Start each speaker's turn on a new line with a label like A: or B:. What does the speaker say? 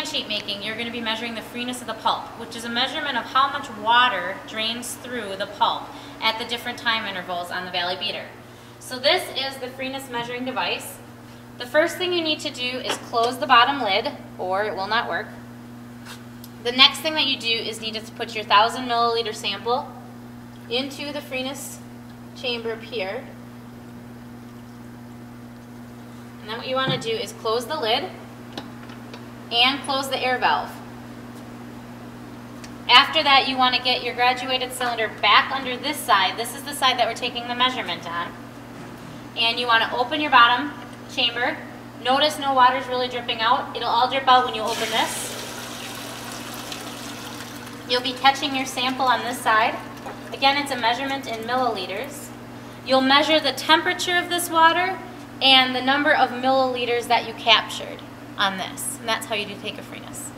A: hand sheet making, you're going to be measuring the freeness of the pulp, which is a measurement of how much water drains through the pulp at the different time intervals on the Valley Beater. So this is the freeness measuring device. The first thing you need to do is close the bottom lid, or it will not work. The next thing that you do is need to put your 1,000 milliliter sample into the freeness chamber up here. And then what you want to do is close the lid and close the air valve. After that, you want to get your graduated cylinder back under this side. This is the side that we're taking the measurement on. And you want to open your bottom chamber. Notice no water is really dripping out. It'll all drip out when you open this. You'll be catching your sample on this side. Again, it's a measurement in milliliters. You'll measure the temperature of this water and the number of milliliters that you captured on this. And that's how you do take a freeness.